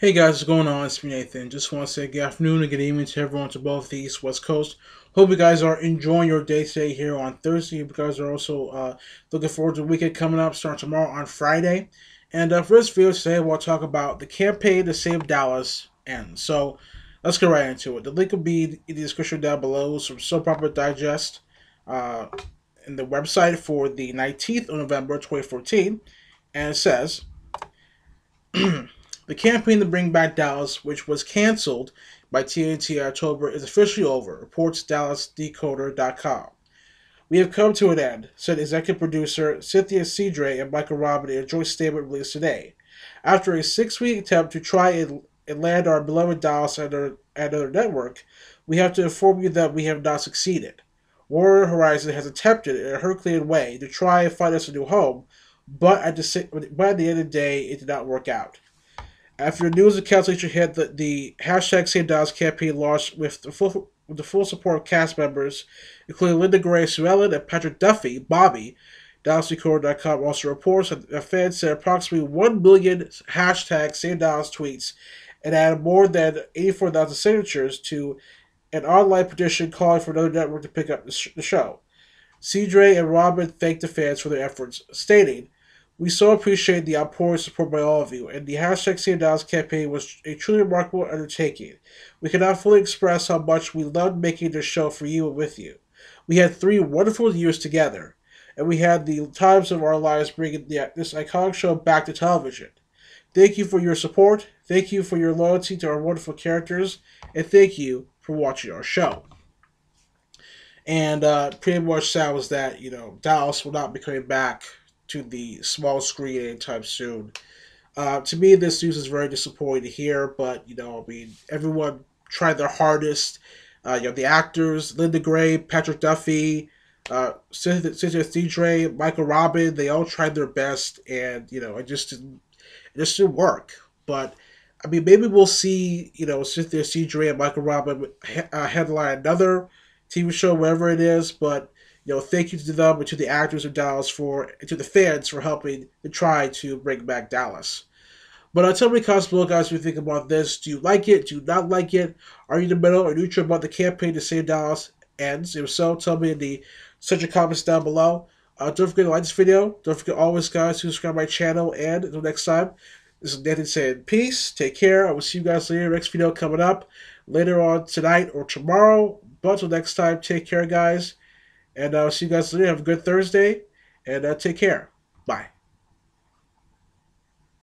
Hey guys, what's going on? It's me Nathan. Just want to say good afternoon and good evening to everyone to both the East West Coast. Hope you guys are enjoying your day today here on Thursday. You guys are also uh, looking forward to the weekend coming up, starting tomorrow on Friday. And uh, for this video today, we'll talk about the campaign to save Dallas ends. So let's get right into it. The link will be in the description down below. Some Soap Opera Digest uh, in the website for the 19th of November 2014. And it says. The campaign to bring back Dallas, which was canceled by TNT in October, is officially over, reports DallasDecoder.com. We have come to an end, said executive producer Cynthia Cidre and Michael Robin in a joint statement released today. After a six week attempt to try and, and land our beloved Dallas at our, at network, we have to inform you that we have not succeeded. Warner Horizon has attempted in a Herculean way to try and find us a new home, but at the, but at the end of the day, it did not work out. After the news of cancellation hit, the, the hashtag Save Dallas campaign launched with the full with the full support of cast members, including Linda Gray, Sue Ellen, and Patrick Duffy, Bobby. DallasDecoder.com also reports that fans sent approximately 1 million hashtag Save tweets and added more than 84,000 signatures to an online petition calling for another network to pick up the, sh- the show. Cidre and Robin thanked the fans for their efforts, stating, we so appreciate the outpouring support by all of you, and the hashtag Save campaign was a truly remarkable undertaking. We cannot fully express how much we loved making this show for you and with you. We had three wonderful years together, and we had the times of our lives bringing the, this iconic show back to television. Thank you for your support, thank you for your loyalty to our wonderful characters, and thank you for watching our show. And uh, pretty much that was that, you know, Dallas will not be coming back to the small screen anytime soon. Uh, to me, this news is very disappointing to hear, but you know, I mean, everyone tried their hardest. Uh, you know, the actors, Linda Gray, Patrick Duffy, uh, Cynthia Cidre, Michael Robin, they all tried their best, and you know, it just didn't, it just didn't work. But I mean, maybe we'll see, you know, Cynthia Cidre and Michael Robin uh, headline another TV show, wherever it is. But you know, thank you to them and to the actors of Dallas for, to the fans for helping to try to bring back Dallas. But uh, tell me, guys, what you think about this. Do you like it? Do you not like it? Are you in the middle or neutral about the campaign to save Dallas ends? If so, tell me in the section comments down below. Uh, don't forget to like this video. Don't forget always, guys, to subscribe to my channel. And until next time, this is Nathan saying peace. Take care. I will see you guys later. Next video coming up later on tonight or tomorrow. But until next time, take care, guys. And I'll see you guys later. Have a good Thursday, and uh, take care. Bye.